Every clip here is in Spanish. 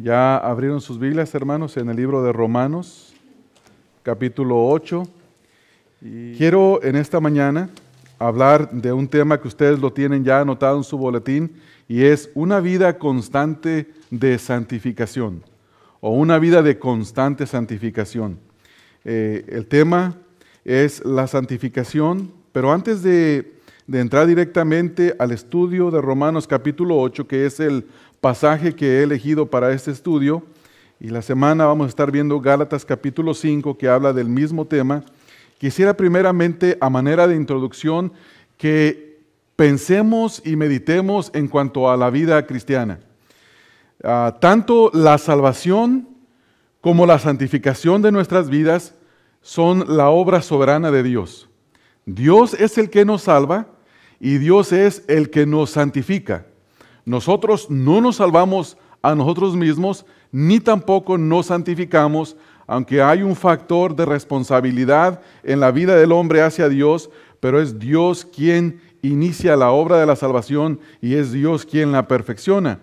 Ya abrieron sus Biblias, hermanos, en el libro de Romanos, capítulo 8. Y quiero en esta mañana hablar de un tema que ustedes lo tienen ya anotado en su boletín y es una vida constante de santificación o una vida de constante santificación. Eh, el tema es la santificación, pero antes de, de entrar directamente al estudio de Romanos capítulo 8, que es el pasaje que he elegido para este estudio. Y la semana vamos a estar viendo Gálatas capítulo 5 que habla del mismo tema. Quisiera primeramente, a manera de introducción, que pensemos y meditemos en cuanto a la vida cristiana. Ah, tanto la salvación como la santificación de nuestras vidas son la obra soberana de Dios. Dios es el que nos salva y Dios es el que nos santifica. Nosotros no nos salvamos a nosotros mismos, ni tampoco nos santificamos, aunque hay un factor de responsabilidad en la vida del hombre hacia Dios, pero es Dios quien inicia la obra de la salvación y es Dios quien la perfecciona.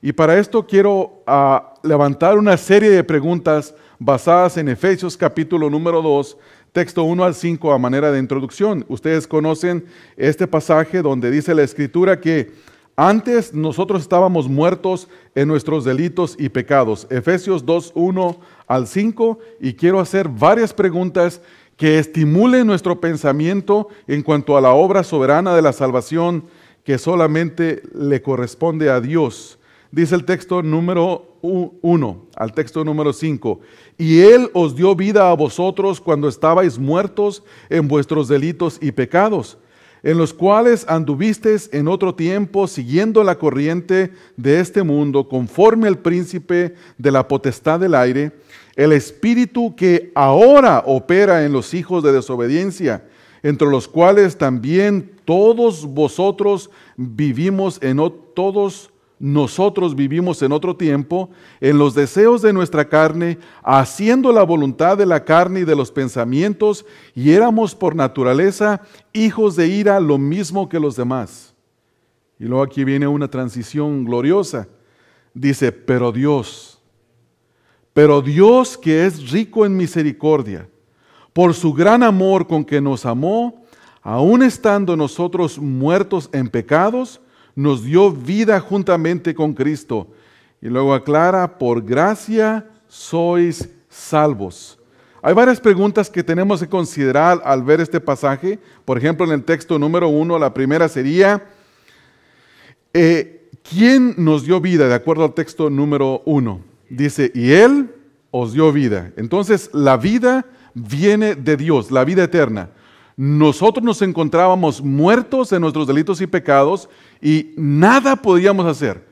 Y para esto quiero ah, levantar una serie de preguntas basadas en Efesios capítulo número 2, texto 1 al 5 a manera de introducción. Ustedes conocen este pasaje donde dice la escritura que antes nosotros estábamos muertos en nuestros delitos y pecados. Efesios 2, 1 al 5. Y quiero hacer varias preguntas que estimulen nuestro pensamiento en cuanto a la obra soberana de la salvación que solamente le corresponde a Dios. Dice el texto número 1 al texto número 5. Y Él os dio vida a vosotros cuando estabais muertos en vuestros delitos y pecados en los cuales anduvisteis en otro tiempo siguiendo la corriente de este mundo, conforme al príncipe de la potestad del aire, el espíritu que ahora opera en los hijos de desobediencia, entre los cuales también todos vosotros vivimos en todos nosotros vivimos en otro tiempo, en los deseos de nuestra carne, haciendo la voluntad de la carne y de los pensamientos, y éramos por naturaleza hijos de ira lo mismo que los demás. Y luego aquí viene una transición gloriosa. Dice, pero Dios, pero Dios que es rico en misericordia, por su gran amor con que nos amó, aun estando nosotros muertos en pecados, nos dio vida juntamente con Cristo. Y luego aclara, por gracia sois salvos. Hay varias preguntas que tenemos que considerar al ver este pasaje. Por ejemplo, en el texto número uno, la primera sería, eh, ¿quién nos dio vida? De acuerdo al texto número uno. Dice, y Él os dio vida. Entonces, la vida viene de Dios, la vida eterna nosotros nos encontrábamos muertos en nuestros delitos y pecados y nada podíamos hacer.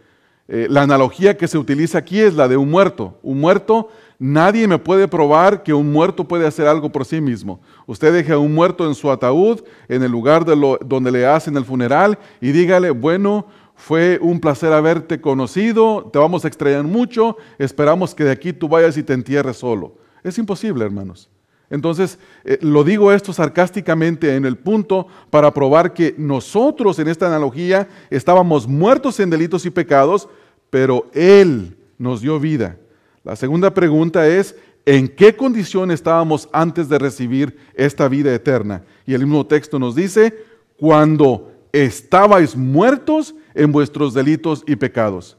Eh, la analogía que se utiliza aquí es la de un muerto. Un muerto, nadie me puede probar que un muerto puede hacer algo por sí mismo. Usted deje a un muerto en su ataúd, en el lugar donde le hacen el funeral, y dígale, bueno, fue un placer haberte conocido, te vamos a extrañar mucho, esperamos que de aquí tú vayas y te entierres solo. Es imposible, hermanos. Entonces, eh, lo digo esto sarcásticamente en el punto para probar que nosotros en esta analogía estábamos muertos en delitos y pecados, pero Él nos dio vida. La segunda pregunta es, ¿en qué condición estábamos antes de recibir esta vida eterna? Y el mismo texto nos dice, cuando estabais muertos en vuestros delitos y pecados.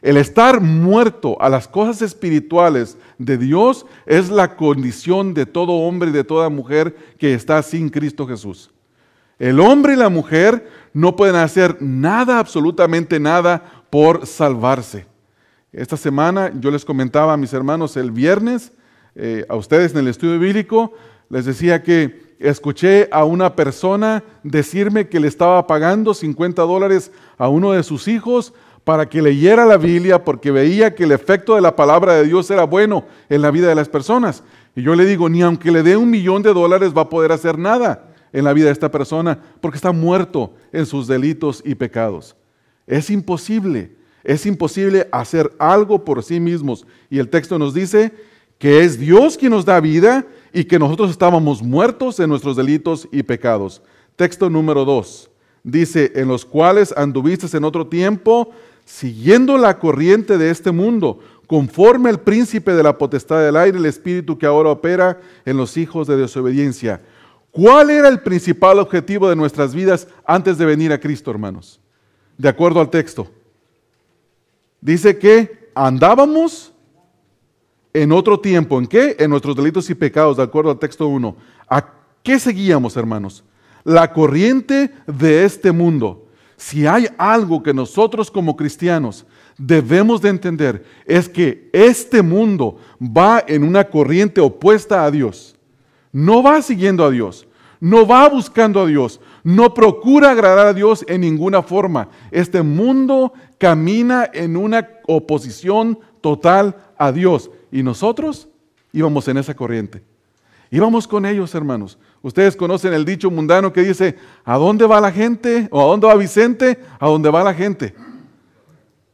El estar muerto a las cosas espirituales de Dios es la condición de todo hombre y de toda mujer que está sin Cristo Jesús. El hombre y la mujer no pueden hacer nada, absolutamente nada, por salvarse. Esta semana yo les comentaba a mis hermanos el viernes, eh, a ustedes en el estudio bíblico, les decía que escuché a una persona decirme que le estaba pagando 50 dólares a uno de sus hijos para que leyera la Biblia porque veía que el efecto de la palabra de Dios era bueno en la vida de las personas. Y yo le digo, ni aunque le dé un millón de dólares va a poder hacer nada en la vida de esta persona porque está muerto en sus delitos y pecados. Es imposible, es imposible hacer algo por sí mismos. Y el texto nos dice que es Dios quien nos da vida y que nosotros estábamos muertos en nuestros delitos y pecados. Texto número dos. Dice, en los cuales anduviste en otro tiempo siguiendo la corriente de este mundo, conforme al príncipe de la potestad del aire, el espíritu que ahora opera en los hijos de desobediencia. ¿Cuál era el principal objetivo de nuestras vidas antes de venir a Cristo, hermanos? De acuerdo al texto. Dice que andábamos en otro tiempo. ¿En qué? En nuestros delitos y pecados, de acuerdo al texto 1. ¿A qué seguíamos, hermanos? La corriente de este mundo. Si hay algo que nosotros como cristianos debemos de entender, es que este mundo va en una corriente opuesta a Dios. No va siguiendo a Dios, no va buscando a Dios, no procura agradar a Dios en ninguna forma. Este mundo camina en una oposición total a Dios. Y nosotros íbamos en esa corriente. Íbamos con ellos, hermanos. Ustedes conocen el dicho mundano que dice, ¿a dónde va la gente? ¿O a dónde va Vicente? A dónde va la gente.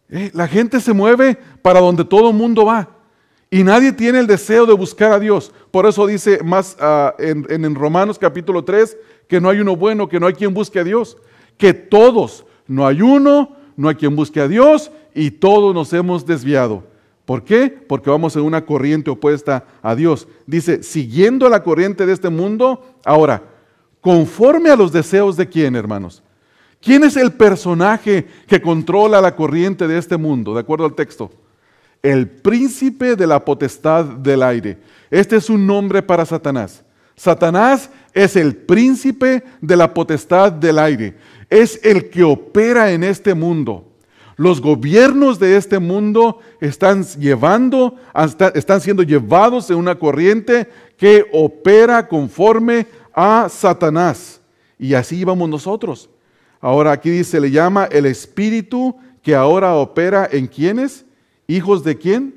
Eh, la gente se mueve para donde todo el mundo va. Y nadie tiene el deseo de buscar a Dios. Por eso dice más ah, en, en Romanos capítulo 3 que no hay uno bueno, que no hay quien busque a Dios. Que todos, no hay uno, no hay quien busque a Dios y todos nos hemos desviado. ¿Por qué? Porque vamos en una corriente opuesta a Dios. Dice, siguiendo la corriente de este mundo, ahora, conforme a los deseos de quién, hermanos. ¿Quién es el personaje que controla la corriente de este mundo, de acuerdo al texto? El príncipe de la potestad del aire. Este es un nombre para Satanás. Satanás es el príncipe de la potestad del aire. Es el que opera en este mundo. Los gobiernos de este mundo están llevando, están siendo llevados en una corriente que opera conforme a Satanás. Y así íbamos nosotros. Ahora aquí dice, le llama el espíritu que ahora opera en quiénes? ¿Hijos de quién?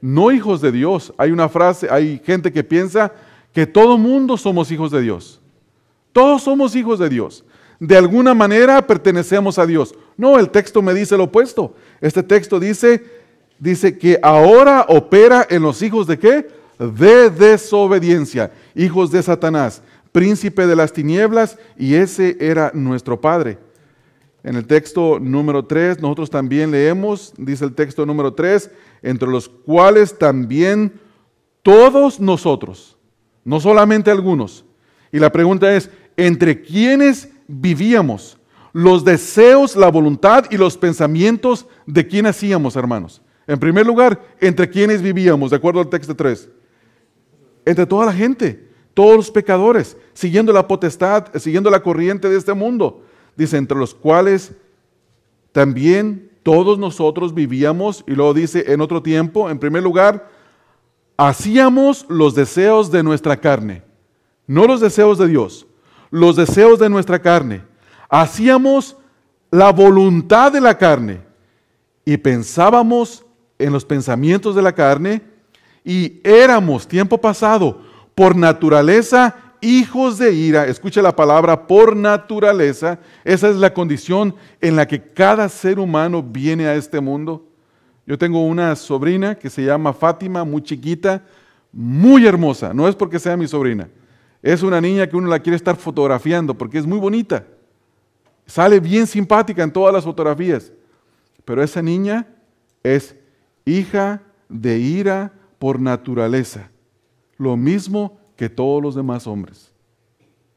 No hijos de Dios. Hay una frase, hay gente que piensa que todo mundo somos hijos de Dios. Todos somos hijos de Dios de alguna manera pertenecemos a Dios. No, el texto me dice lo opuesto. Este texto dice, dice que ahora opera en los hijos de qué? De desobediencia, hijos de Satanás, príncipe de las tinieblas, y ese era nuestro Padre. En el texto número 3, nosotros también leemos, dice el texto número 3, entre los cuales también todos nosotros, no solamente algunos. Y la pregunta es, ¿entre quiénes vivíamos, los deseos, la voluntad y los pensamientos de quién hacíamos, hermanos. En primer lugar, entre quienes vivíamos, de acuerdo al texto 3. Entre toda la gente, todos los pecadores, siguiendo la potestad, siguiendo la corriente de este mundo. Dice, entre los cuales también todos nosotros vivíamos, y luego dice en otro tiempo, en primer lugar, hacíamos los deseos de nuestra carne, no los deseos de Dios los deseos de nuestra carne, hacíamos la voluntad de la carne y pensábamos en los pensamientos de la carne y éramos, tiempo pasado, por naturaleza hijos de ira. Escucha la palabra por naturaleza. Esa es la condición en la que cada ser humano viene a este mundo. Yo tengo una sobrina que se llama Fátima, muy chiquita, muy hermosa. No es porque sea mi sobrina es una niña que uno la quiere estar fotografiando porque es muy bonita. Sale bien simpática en todas las fotografías. Pero esa niña es hija de ira por naturaleza. Lo mismo que todos los demás hombres.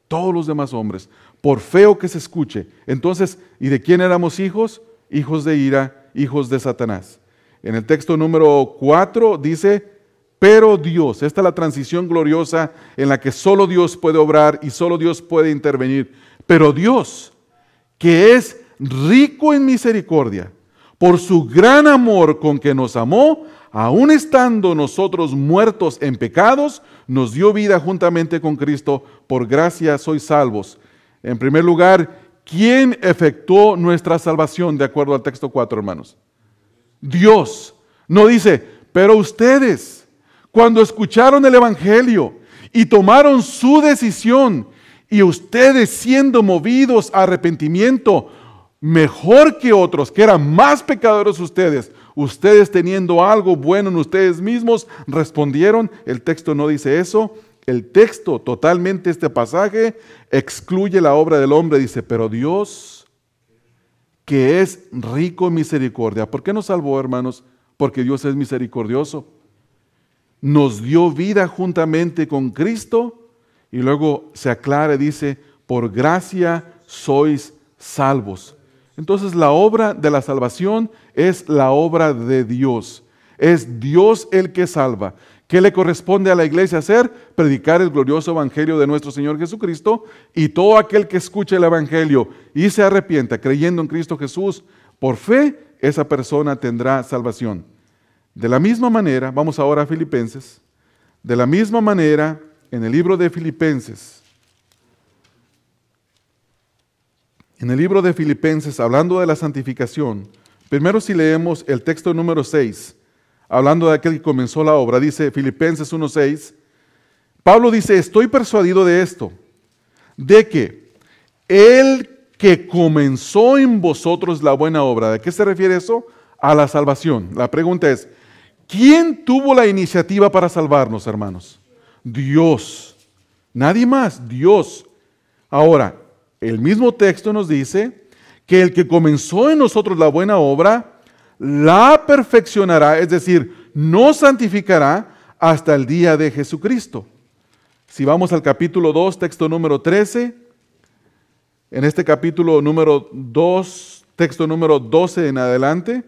Todos los demás hombres. Por feo que se escuche. Entonces, ¿y de quién éramos hijos? Hijos de ira, hijos de Satanás. En el texto número 4 dice, pero Dios, esta es la transición gloriosa en la que solo Dios puede obrar y solo Dios puede intervenir. Pero Dios, que es rico en misericordia, por su gran amor con que nos amó, aun estando nosotros muertos en pecados, nos dio vida juntamente con Cristo. Por gracia sois salvos. En primer lugar, ¿quién efectuó nuestra salvación de acuerdo al texto 4, hermanos? Dios. No dice, pero ustedes cuando escucharon el Evangelio y tomaron su decisión y ustedes siendo movidos a arrepentimiento, mejor que otros, que eran más pecadores ustedes, ustedes teniendo algo bueno en ustedes mismos, respondieron, el texto no dice eso, el texto totalmente este pasaje excluye la obra del hombre, dice, pero Dios, que es rico en misericordia, ¿por qué nos salvó, hermanos? porque Dios es misericordioso. Nos dio vida juntamente con Cristo y luego se aclara y dice, por gracia sois salvos. Entonces la obra de la salvación es la obra de Dios. Es Dios el que salva. ¿Qué le corresponde a la iglesia hacer? Predicar el glorioso evangelio de nuestro Señor Jesucristo y todo aquel que escuche el evangelio y se arrepienta creyendo en Cristo Jesús por fe, esa persona tendrá salvación. De la misma manera, vamos ahora a Filipenses, de la misma manera, en el libro de Filipenses, en el libro de Filipenses, hablando de la santificación, primero si leemos el texto número 6, hablando de aquel que comenzó la obra, dice Filipenses 1.6, Pablo dice, estoy persuadido de esto, de que el que comenzó en vosotros la buena obra, ¿de qué se refiere eso? A la salvación. La pregunta es, ¿quién tuvo la iniciativa para salvarnos, hermanos? Dios. Nadie más, Dios. Ahora, el mismo texto nos dice que el que comenzó en nosotros la buena obra, la perfeccionará, es decir, nos santificará hasta el día de Jesucristo. Si vamos al capítulo 2, texto número 13, en este capítulo número 2, texto número 12 en adelante,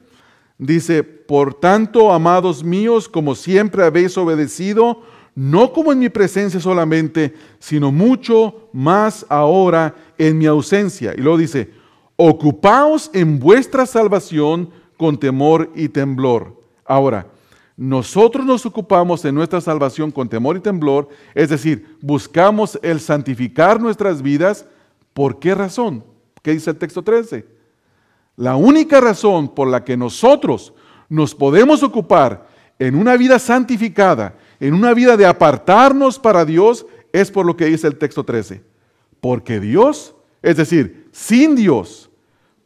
dice, por tanto, amados míos, como siempre habéis obedecido, no como en mi presencia solamente, sino mucho más ahora en mi ausencia. Y luego dice, ocupaos en vuestra salvación con temor y temblor. Ahora, nosotros nos ocupamos en nuestra salvación con temor y temblor, es decir, buscamos el santificar nuestras vidas. ¿Por qué razón? ¿Qué dice el texto 13? La única razón por la que nosotros nos podemos ocupar en una vida santificada, en una vida de apartarnos para Dios, es por lo que dice el texto 13. Porque Dios, es decir, sin Dios,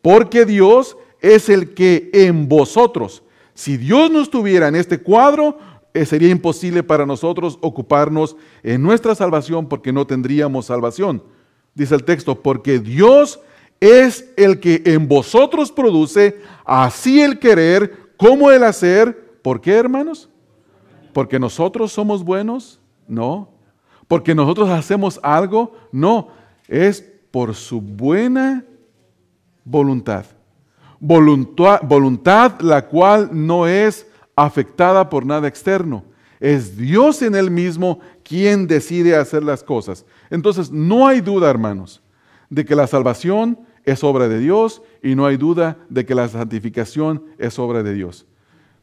porque Dios es el que en vosotros, si Dios no estuviera en este cuadro, eh, sería imposible para nosotros ocuparnos en nuestra salvación porque no tendríamos salvación. Dice el texto, porque Dios es el que en vosotros produce así el querer como el hacer. ¿Por qué, hermanos? ¿Porque nosotros somos buenos? No. ¿Porque nosotros hacemos algo? No. Es por su buena voluntad voluntad, la cual no es afectada por nada externo. Es Dios en él mismo quien decide hacer las cosas. Entonces, no hay duda, hermanos, de que la salvación es obra de Dios y no hay duda de que la santificación es obra de Dios.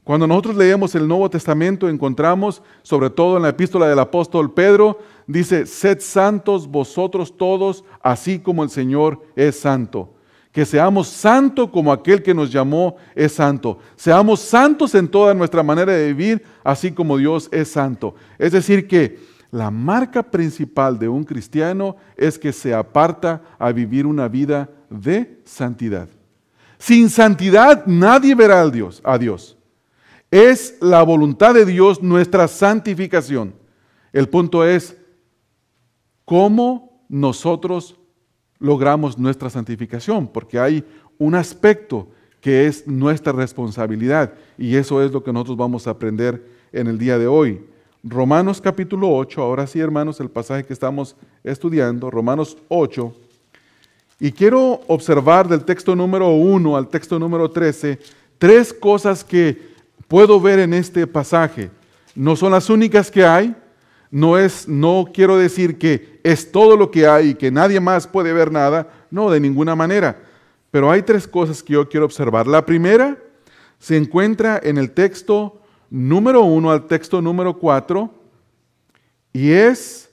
Cuando nosotros leemos el Nuevo Testamento, encontramos, sobre todo en la epístola del apóstol Pedro, dice, sed santos vosotros todos, así como el Señor es santo que seamos santos como aquel que nos llamó es santo. Seamos santos en toda nuestra manera de vivir, así como Dios es santo. Es decir, que la marca principal de un cristiano es que se aparta a vivir una vida de santidad. Sin santidad nadie verá a Dios, a Dios. Es la voluntad de Dios nuestra santificación. El punto es cómo nosotros logramos nuestra santificación, porque hay un aspecto que es nuestra responsabilidad y eso es lo que nosotros vamos a aprender en el día de hoy. Romanos capítulo 8, ahora sí hermanos, el pasaje que estamos estudiando, Romanos 8, y quiero observar del texto número 1 al texto número 13 tres cosas que puedo ver en este pasaje. No son las únicas que hay, no es, no quiero decir que es todo lo que hay y que nadie más puede ver nada, no, de ninguna manera. Pero hay tres cosas que yo quiero observar. La primera se encuentra en el texto número uno al texto número cuatro y es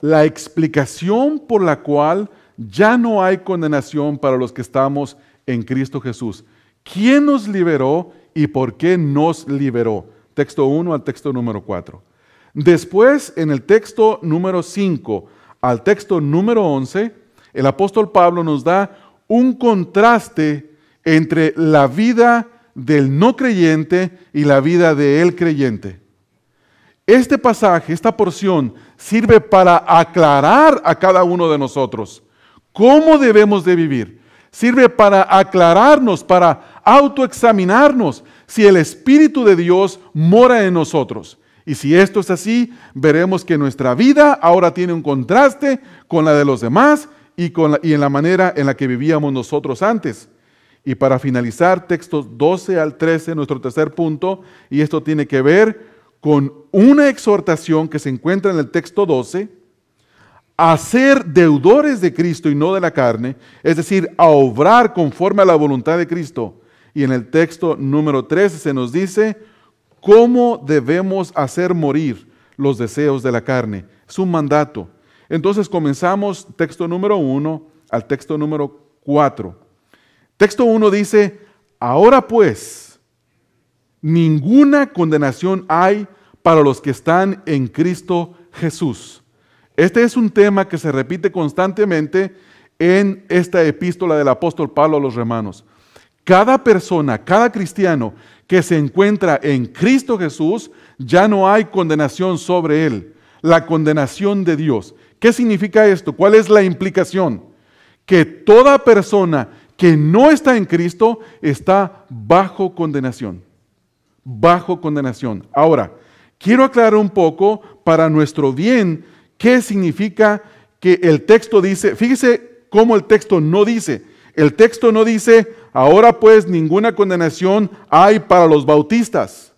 la explicación por la cual ya no hay condenación para los que estamos en Cristo Jesús. ¿Quién nos liberó y por qué nos liberó? Texto 1 al texto número 4. Después, en el texto número 5 al texto número 11, el apóstol Pablo nos da un contraste entre la vida del no creyente y la vida del creyente. Este pasaje, esta porción, sirve para aclarar a cada uno de nosotros cómo debemos de vivir. Sirve para aclararnos, para autoexaminarnos si el Espíritu de Dios mora en nosotros. Y si esto es así, veremos que nuestra vida ahora tiene un contraste con la de los demás y, con y en la manera en la que vivíamos nosotros antes. Y para finalizar, textos 12 al 13, nuestro tercer punto, y esto tiene que ver con una exhortación que se encuentra en el texto 12, a ser deudores de Cristo y no de la carne, es decir, a obrar conforme a la voluntad de Cristo. Y en el texto número 13 se nos dice cómo debemos hacer morir los deseos de la carne. Es un mandato. Entonces comenzamos texto número 1 al texto número 4. Texto 1 dice, ahora pues, ninguna condenación hay para los que están en Cristo Jesús. Este es un tema que se repite constantemente en esta epístola del apóstol Pablo a los romanos. Cada persona, cada cristiano que se encuentra en Cristo Jesús, ya no hay condenación sobre él, la condenación de Dios. ¿Qué significa esto? ¿Cuál es la implicación? Que toda persona que no está en Cristo está bajo condenación. Bajo condenación. Ahora, quiero aclarar un poco para nuestro bien qué significa que el texto dice, fíjese cómo el texto no dice, el texto no dice, ahora pues ninguna condenación hay para los bautistas.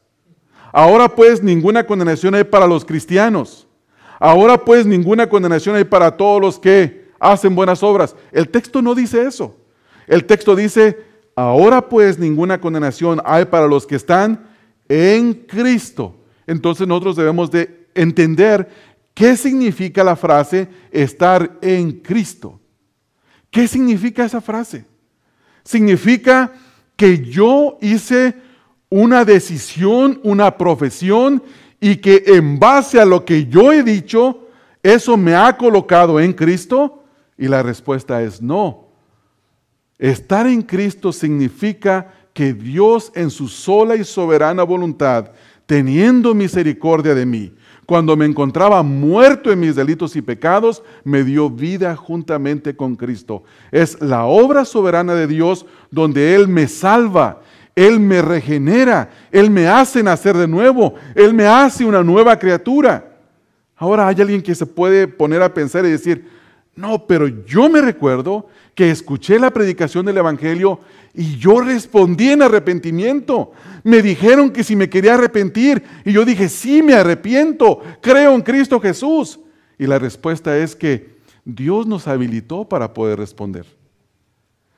Ahora pues ninguna condenación hay para los cristianos. Ahora pues ninguna condenación hay para todos los que hacen buenas obras. El texto no dice eso. El texto dice, ahora pues ninguna condenación hay para los que están en Cristo. Entonces nosotros debemos de entender qué significa la frase estar en Cristo. ¿Qué significa esa frase? Significa que yo hice una decisión, una profesión y que en base a lo que yo he dicho, eso me ha colocado en Cristo. Y la respuesta es no. Estar en Cristo significa que Dios en su sola y soberana voluntad, teniendo misericordia de mí, cuando me encontraba muerto en mis delitos y pecados, me dio vida juntamente con Cristo. Es la obra soberana de Dios donde Él me salva, Él me regenera, Él me hace nacer de nuevo, Él me hace una nueva criatura. Ahora hay alguien que se puede poner a pensar y decir, no, pero yo me recuerdo que escuché la predicación del Evangelio y yo respondí en arrepentimiento. Me dijeron que si me quería arrepentir y yo dije, sí, me arrepiento, creo en Cristo Jesús. Y la respuesta es que Dios nos habilitó para poder responder.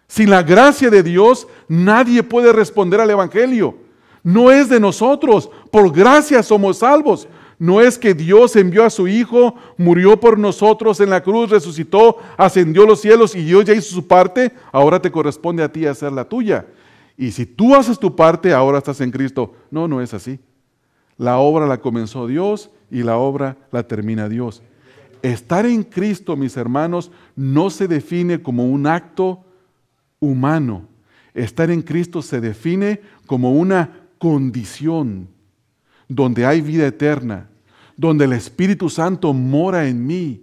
Sin la gracia de Dios, nadie puede responder al Evangelio. No es de nosotros, por gracia somos salvos. No es que Dios envió a su Hijo, murió por nosotros en la cruz, resucitó, ascendió a los cielos y Dios ya hizo su parte, ahora te corresponde a ti hacer la tuya. Y si tú haces tu parte, ahora estás en Cristo. No, no es así. La obra la comenzó Dios y la obra la termina Dios. Estar en Cristo, mis hermanos, no se define como un acto humano. Estar en Cristo se define como una condición donde hay vida eterna, donde el Espíritu Santo mora en mí,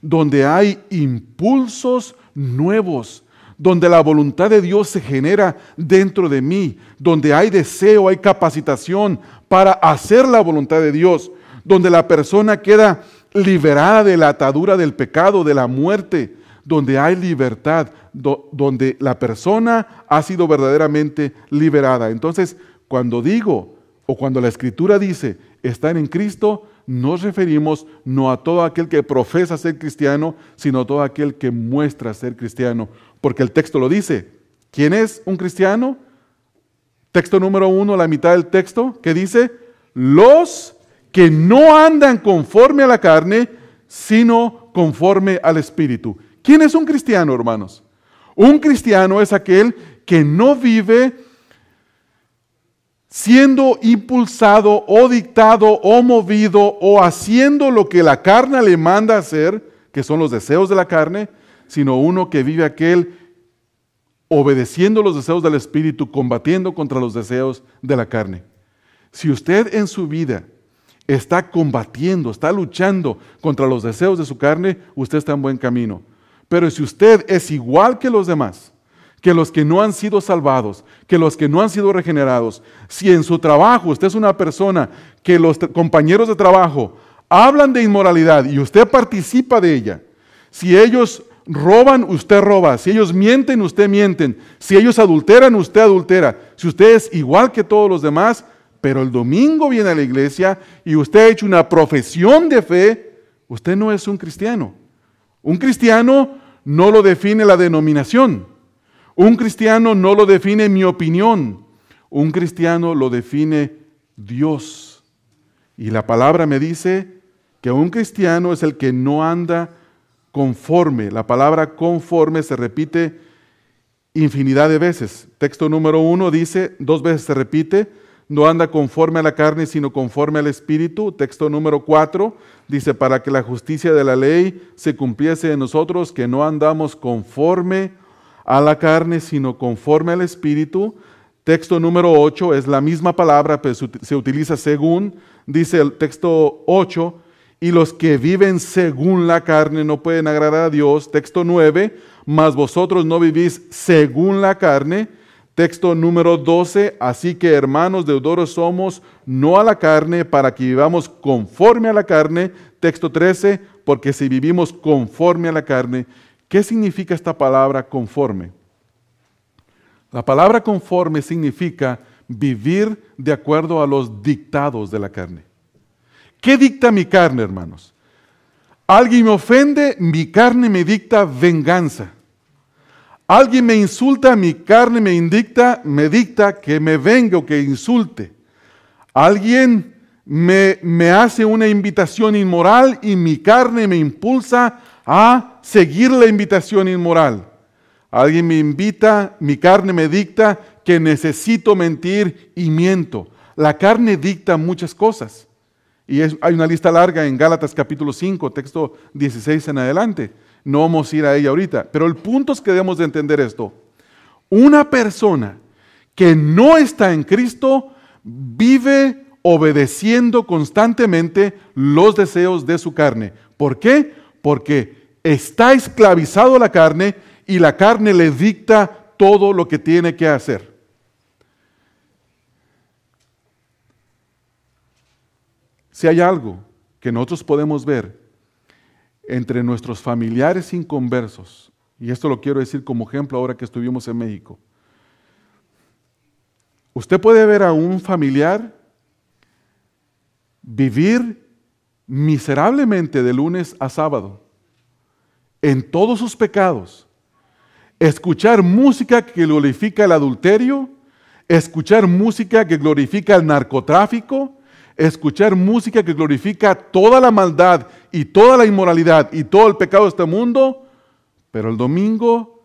donde hay impulsos nuevos, donde la voluntad de Dios se genera dentro de mí, donde hay deseo, hay capacitación para hacer la voluntad de Dios, donde la persona queda liberada de la atadura del pecado, de la muerte, donde hay libertad, donde la persona ha sido verdaderamente liberada. Entonces, cuando digo o cuando la escritura dice estar en Cristo, nos referimos no a todo aquel que profesa ser cristiano, sino a todo aquel que muestra ser cristiano. Porque el texto lo dice. ¿Quién es un cristiano? Texto número uno, la mitad del texto, que dice, los que no andan conforme a la carne, sino conforme al Espíritu. ¿Quién es un cristiano, hermanos? Un cristiano es aquel que no vive siendo impulsado o dictado o movido o haciendo lo que la carne le manda hacer, que son los deseos de la carne, sino uno que vive aquel obedeciendo los deseos del Espíritu, combatiendo contra los deseos de la carne. Si usted en su vida está combatiendo, está luchando contra los deseos de su carne, usted está en buen camino. Pero si usted es igual que los demás, que los que no han sido salvados, que los que no han sido regenerados, si en su trabajo usted es una persona que los compañeros de trabajo hablan de inmoralidad y usted participa de ella, si ellos roban, usted roba, si ellos mienten, usted mienten, si ellos adulteran, usted adultera, si usted es igual que todos los demás, pero el domingo viene a la iglesia y usted ha hecho una profesión de fe, usted no es un cristiano. Un cristiano no lo define la denominación. Un cristiano no lo define mi opinión. Un cristiano lo define Dios. Y la palabra me dice que un cristiano es el que no anda conforme. La palabra conforme se repite infinidad de veces. Texto número uno dice, dos veces se repite, no anda conforme a la carne, sino conforme al Espíritu. Texto número cuatro dice, para que la justicia de la ley se cumpliese en nosotros, que no andamos conforme a la carne, sino conforme al Espíritu. Texto número 8 es la misma palabra, pero se utiliza según, dice el texto 8, y los que viven según la carne no pueden agradar a Dios. Texto 9, mas vosotros no vivís según la carne. Texto número 12, así que hermanos deudores somos, no a la carne, para que vivamos conforme a la carne. Texto 13, porque si vivimos conforme a la carne, ¿Qué significa esta palabra conforme? La palabra conforme significa vivir de acuerdo a los dictados de la carne. ¿Qué dicta mi carne, hermanos? Alguien me ofende, mi carne me dicta venganza. Alguien me insulta, mi carne me indicta, me dicta que me venga o que insulte. Alguien me, me hace una invitación inmoral y mi carne me impulsa a seguir la invitación inmoral. Alguien me invita, mi carne me dicta que necesito mentir y miento. La carne dicta muchas cosas. Y hay una lista larga en Gálatas capítulo 5, texto 16 en adelante. No vamos a ir a ella ahorita. Pero el punto es que debemos de entender esto. Una persona que no está en Cristo vive obedeciendo constantemente los deseos de su carne. ¿Por qué? porque está esclavizado la carne y la carne le dicta todo lo que tiene que hacer. Si hay algo que nosotros podemos ver entre nuestros familiares inconversos, y esto lo quiero decir como ejemplo ahora que estuvimos en México, usted puede ver a un familiar vivir miserablemente de lunes a sábado, en todos sus pecados, escuchar música que glorifica el adulterio, escuchar música que glorifica el narcotráfico, escuchar música que glorifica toda la maldad y toda la inmoralidad y todo el pecado de este mundo, pero el domingo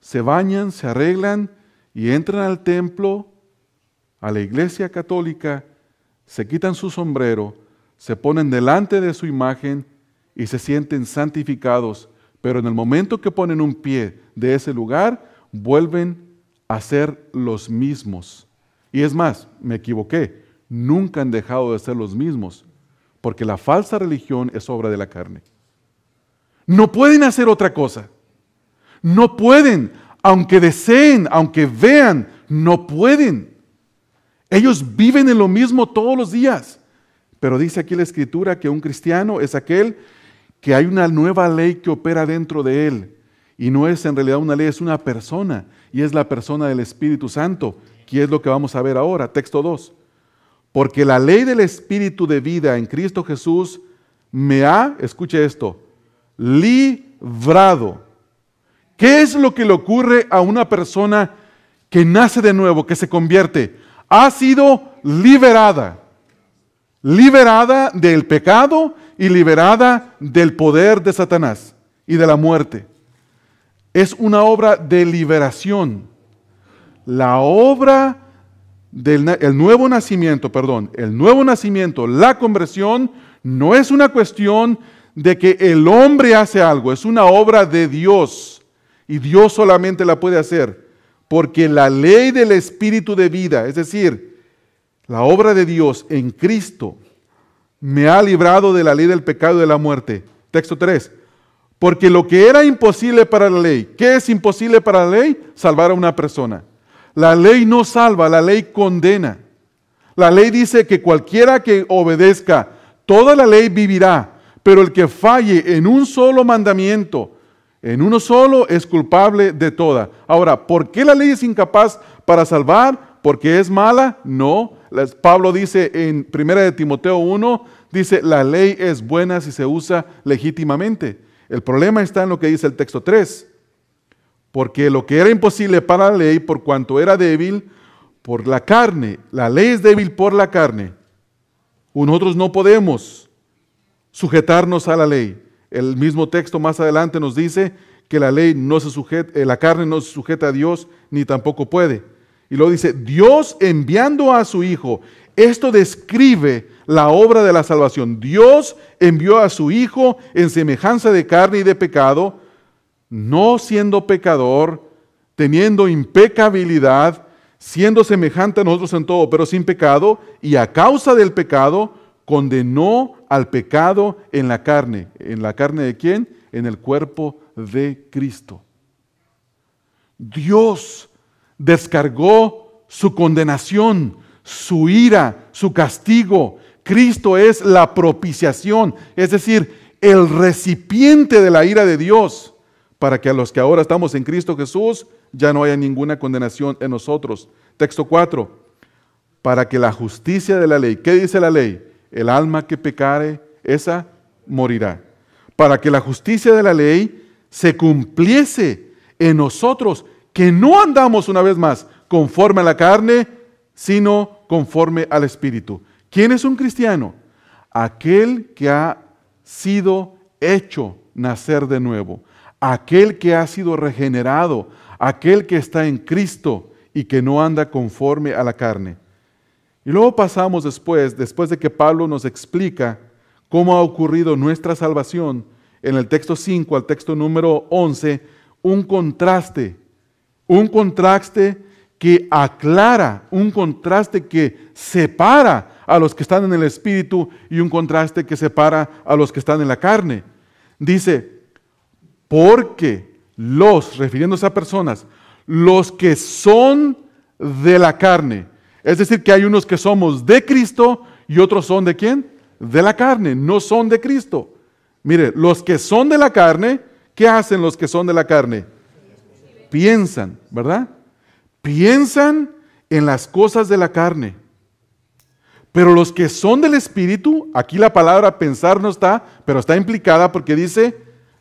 se bañan, se arreglan y entran al templo, a la iglesia católica, se quitan su sombrero, se ponen delante de su imagen y se sienten santificados, pero en el momento que ponen un pie de ese lugar, vuelven a ser los mismos. Y es más, me equivoqué, nunca han dejado de ser los mismos, porque la falsa religión es obra de la carne. No pueden hacer otra cosa. No pueden, aunque deseen, aunque vean, no pueden. Ellos viven en lo mismo todos los días. Pero dice aquí la escritura que un cristiano es aquel que hay una nueva ley que opera dentro de él. Y no es en realidad una ley, es una persona. Y es la persona del Espíritu Santo, que es lo que vamos a ver ahora. Texto 2. Porque la ley del Espíritu de vida en Cristo Jesús me ha, escuche esto, librado. ¿Qué es lo que le ocurre a una persona que nace de nuevo, que se convierte? Ha sido liberada liberada del pecado y liberada del poder de Satanás y de la muerte. Es una obra de liberación. La obra del el nuevo nacimiento, perdón, el nuevo nacimiento, la conversión, no es una cuestión de que el hombre hace algo, es una obra de Dios. Y Dios solamente la puede hacer. Porque la ley del Espíritu de vida, es decir, la obra de Dios en Cristo me ha librado de la ley del pecado y de la muerte. Texto 3. Porque lo que era imposible para la ley, ¿qué es imposible para la ley? Salvar a una persona. La ley no salva, la ley condena. La ley dice que cualquiera que obedezca toda la ley vivirá, pero el que falle en un solo mandamiento, en uno solo, es culpable de toda. Ahora, ¿por qué la ley es incapaz para salvar? ¿Porque es mala? No. Pablo dice en 1 de Timoteo 1, dice, la ley es buena si se usa legítimamente. El problema está en lo que dice el texto 3. Porque lo que era imposible para la ley, por cuanto era débil, por la carne, la ley es débil por la carne. Nosotros no podemos sujetarnos a la ley. El mismo texto más adelante nos dice que la ley no se sujeta, eh, la carne no se sujeta a Dios ni tampoco puede. Y luego dice, Dios enviando a su Hijo. Esto describe la obra de la salvación. Dios envió a su Hijo en semejanza de carne y de pecado no siendo pecador, teniendo impecabilidad, siendo semejante a nosotros en todo, pero sin pecado, y a causa del pecado, condenó al pecado en la carne. ¿En la carne de quién? En el cuerpo de Cristo. Dios descargó su condenación, su ira, su castigo. Cristo es la propiciación, es decir, el recipiente de la ira de Dios para que a los que ahora estamos en Cristo Jesús ya no haya ninguna condenación en nosotros. Texto 4. Para que la justicia de la ley, ¿qué dice la ley? El alma que pecare, esa morirá. Para que la justicia de la ley se cumpliese en nosotros, que no andamos una vez más conforme a la carne, sino conforme al Espíritu. ¿Quién es un cristiano? Aquel que ha sido hecho nacer de nuevo aquel que ha sido regenerado, aquel que está en Cristo y que no anda conforme a la carne. Y luego pasamos después, después de que Pablo nos explica cómo ha ocurrido nuestra salvación, en el texto 5 al texto número 11, un contraste, un contraste que aclara, un contraste que separa a los que están en el Espíritu y un contraste que separa a los que están en la carne. Dice, porque los, refiriéndose a personas, los que son de la carne, es decir, que hay unos que somos de Cristo y otros son de quién? De la carne, no son de Cristo. Mire, los que son de la carne, ¿qué hacen los que son de la carne? Piensan, ¿verdad? Piensan en las cosas de la carne. Pero los que son del Espíritu, aquí la palabra pensar no está, pero está implicada porque dice,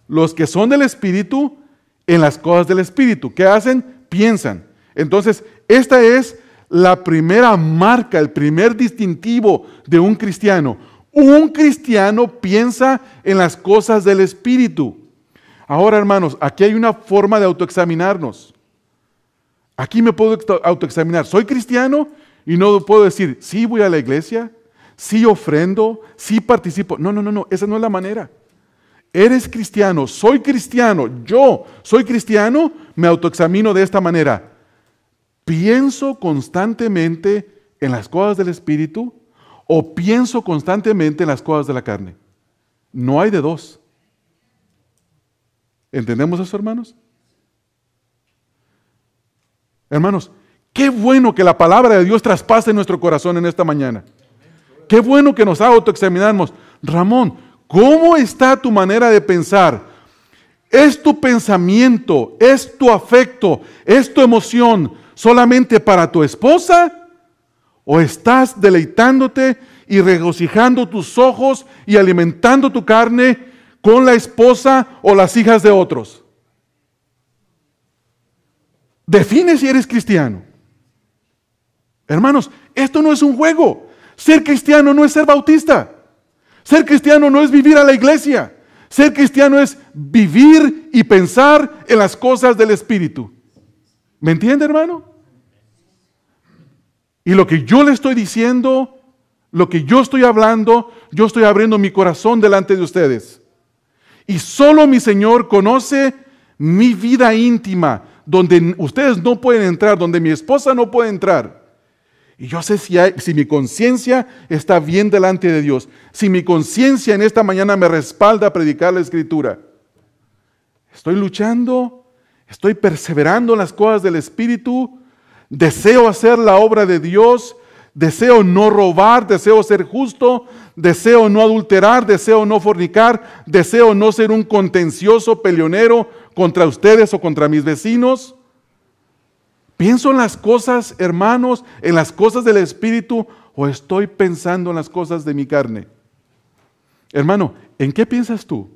los que son del Espíritu en las cosas del Espíritu. ¿Qué hacen? Piensan. Entonces, esta es la primera marca, el primer distintivo de un cristiano. Un cristiano piensa en las cosas del Espíritu. Ahora, hermanos, aquí hay una forma de autoexaminarnos. Aquí me puedo autoexaminar. ¿Soy cristiano? Y no puedo decir, sí voy a la iglesia, sí ofrendo, sí participo. No, no, no, no, esa no es la manera eres cristiano, soy cristiano, yo soy cristiano, me autoexamino de esta manera. ¿Pienso constantemente en las cosas del Espíritu o pienso constantemente en las cosas de la carne? No hay de dos. ¿Entendemos eso, hermanos? Hermanos, qué bueno que la palabra de Dios traspase nuestro corazón en esta mañana. Qué bueno que nos autoexaminamos. Ramón, ¿Cómo está tu manera de pensar? ¿Es tu pensamiento, es tu afecto, es tu emoción solamente para tu esposa? ¿O estás deleitándote y regocijando tus ojos y alimentando tu carne con la esposa o las hijas de otros? Define si eres cristiano. Hermanos, esto no es un juego. Ser cristiano no es ser bautista. Ser cristiano no es vivir a la iglesia. Ser cristiano es vivir y pensar en las cosas del Espíritu. ¿Me entiende, hermano? Y lo que yo le estoy diciendo, lo que yo estoy hablando, yo estoy abriendo mi corazón delante de ustedes. Y solo mi Señor conoce mi vida íntima, donde ustedes no pueden entrar, donde mi esposa no puede entrar. Y yo sé si, si mi conciencia está bien delante de Dios, si mi conciencia en esta mañana me respalda a predicar la escritura. Estoy luchando, estoy perseverando en las cosas del Espíritu, deseo hacer la obra de Dios, deseo no robar, deseo ser justo, deseo no adulterar, deseo no fornicar, deseo no ser un contencioso peleonero contra ustedes o contra mis vecinos. ¿Pienso en las cosas, hermanos, en las cosas del Espíritu o estoy pensando en las cosas de mi carne? Hermano, ¿en qué piensas tú?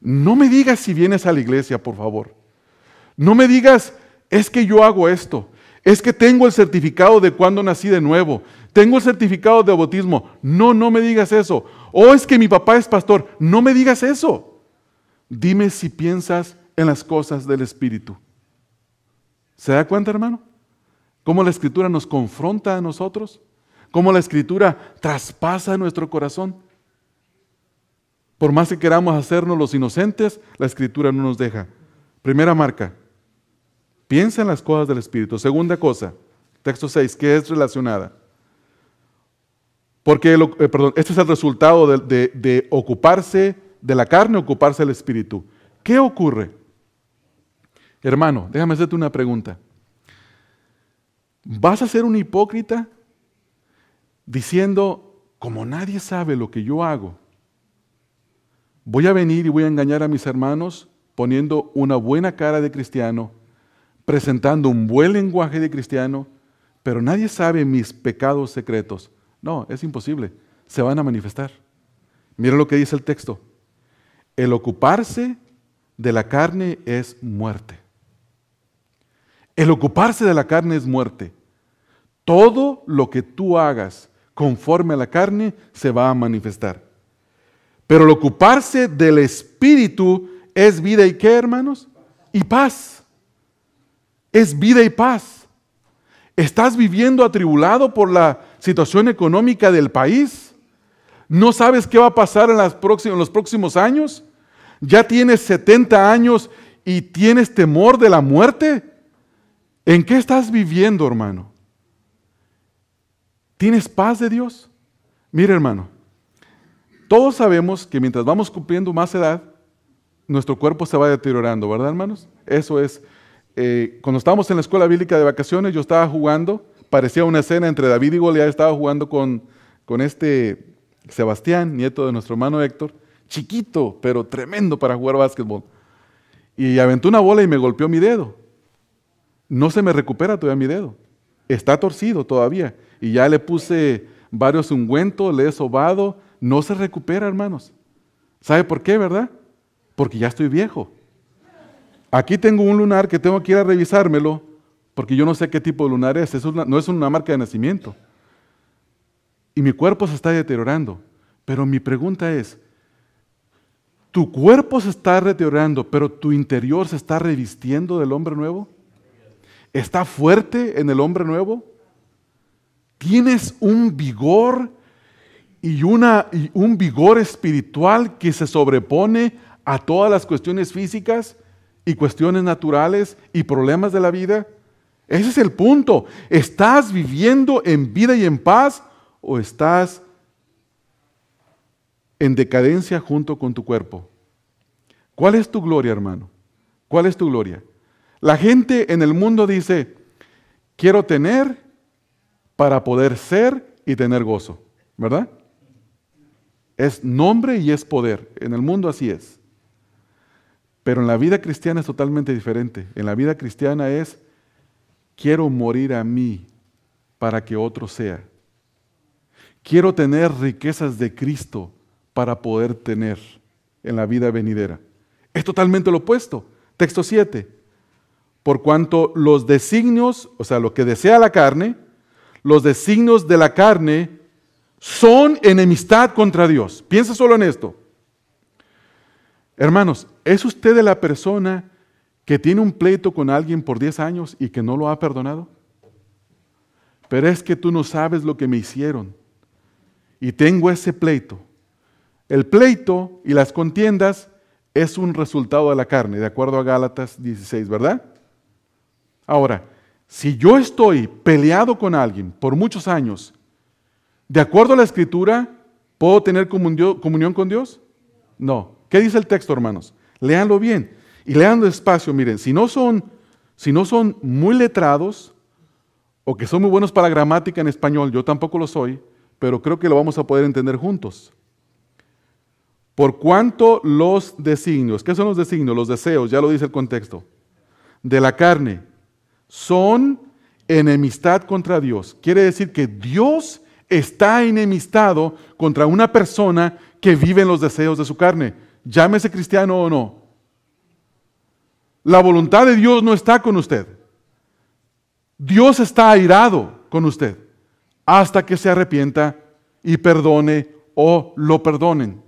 No me digas si vienes a la iglesia, por favor. No me digas, es que yo hago esto, es que tengo el certificado de cuando nací de nuevo, tengo el certificado de bautismo. No, no me digas eso. O es que mi papá es pastor. No me digas eso. Dime si piensas en las cosas del Espíritu. ¿Se da cuenta, hermano? ¿Cómo la Escritura nos confronta a nosotros? ¿Cómo la Escritura traspasa nuestro corazón? Por más que queramos hacernos los inocentes, la Escritura no nos deja. Primera marca, piensa en las cosas del Espíritu. Segunda cosa, texto 6, que es relacionada. Porque, eh, perdón, este es el resultado de, de ocuparse de la carne, ocuparse del Espíritu. ¿Qué ocurre? Hermano, déjame hacerte una pregunta. ¿Vas a ser un hipócrita diciendo, como nadie sabe lo que yo hago, voy a venir y voy a engañar a mis hermanos poniendo una buena cara de cristiano, presentando un buen lenguaje de cristiano, pero nadie sabe mis pecados secretos. No, es imposible. Se van a manifestar. Mira lo que dice el texto. El ocuparse de la carne es muerte. El ocuparse de la carne es muerte. Todo lo que tú hagas conforme a la carne se va a manifestar. Pero el ocuparse del Espíritu es vida y qué, hermanos? Y paz. Es vida y paz. ¿Estás viviendo atribulado por la situación económica del país? ¿No sabes qué va a pasar en, los próximos años? ¿Ya tienes 70 años y tienes temor de la muerte? ¿En qué estás viviendo, hermano? ¿Tienes paz de Dios? Mire, hermano, todos sabemos que mientras vamos cumpliendo más edad, nuestro cuerpo se va deteriorando, ¿verdad, hermanos? Eso es. Eh, cuando estábamos en la escuela bíblica de vacaciones, yo estaba jugando, parecía una escena entre David y Goliat, estaba jugando con, con este Sebastián, nieto de nuestro hermano Héctor, chiquito, pero tremendo para jugar básquetbol. Y aventó una bola y me golpeó mi dedo. No se me recupera todavía mi dedo. Está torcido todavía. Y ya le puse varios ungüentos, le he sobado. No se recupera, hermanos. ¿Sabe por qué, verdad? Porque ya estoy viejo. Aquí tengo un lunar que tengo que ir a revisármelo, porque yo no sé qué tipo de lunar es. no es una marca de nacimiento. Y mi cuerpo se está deteriorando. Pero mi pregunta es, ¿tu cuerpo se está deteriorando, pero tu interior se está revistiendo del hombre nuevo? ¿Está fuerte en el hombre nuevo? ¿Tienes un vigor y, un vigor espiritual que se sobrepone a todas las cuestiones físicas y cuestiones naturales y problemas de la vida? Ese es el punto. ¿Estás viviendo en vida y en paz o estás en decadencia junto con tu cuerpo? ¿Cuál es tu gloria, hermano? ¿Cuál es tu gloria? La gente en el mundo dice, quiero tener para poder ser y tener gozo, ¿verdad? Es nombre y es poder. En el mundo así es. Pero en la vida cristiana es totalmente diferente. En la vida cristiana es, quiero morir a mí para que otro sea. Quiero tener riquezas de Cristo para poder tener en la vida venidera. Es totalmente lo opuesto. Texto 7 por cuanto los designios, o sea, lo que desea la carne, los designios de la carne son enemistad contra Dios. Piensa solo en esto. Hermanos, ¿es usted de la persona que tiene un pleito con alguien por 10 años y que no lo ha perdonado? Pero es que tú no sabes lo que me hicieron. Y tengo ese pleito. El pleito y las contiendas es un resultado de la carne, de acuerdo a Gálatas 16, ¿verdad? Ahora, si yo estoy peleado con alguien por muchos años, de acuerdo a la escritura, ¿puedo tener comunión con Dios? No. ¿Qué dice el texto, hermanos? Léanlo bien y lean despacio. Miren, si no son, si no son muy letrados o que son muy buenos para gramática en español, yo tampoco lo soy, pero creo que lo vamos a poder entender juntos. Por cuanto los designios, ¿qué son los designios? Los deseos, ya lo dice el contexto, de la carne, son enemistad contra Dios. Quiere decir que Dios está enemistado contra una persona que vive en los deseos de su carne, llámese cristiano o no. La voluntad de Dios no está con usted. Dios está airado con usted hasta que se arrepienta y perdone o lo perdonen.